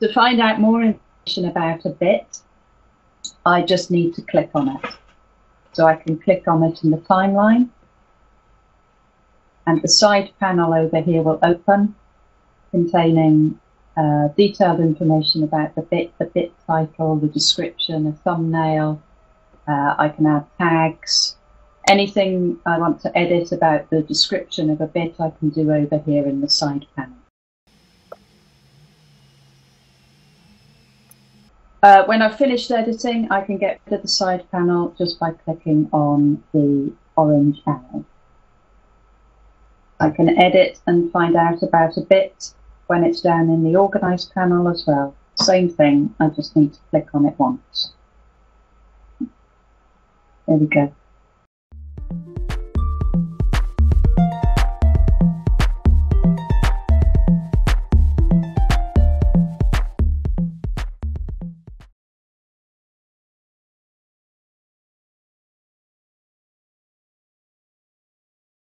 To find out more information about a bit, I just need to click on it. So I can click on it in the timeline and the side panel over here will open containing uh, detailed information about the bit, the bit title, the description, a thumbnail. Uh, I can add tags. Anything I want to edit about the description of a bit, I can do over here in the side panel. Uh, when I've finished editing, I can get rid of the side panel just by clicking on the orange arrow. I can edit and find out about a bit when it's down in the Organize panel as well. Same thing, I just need to click on it once. There we go.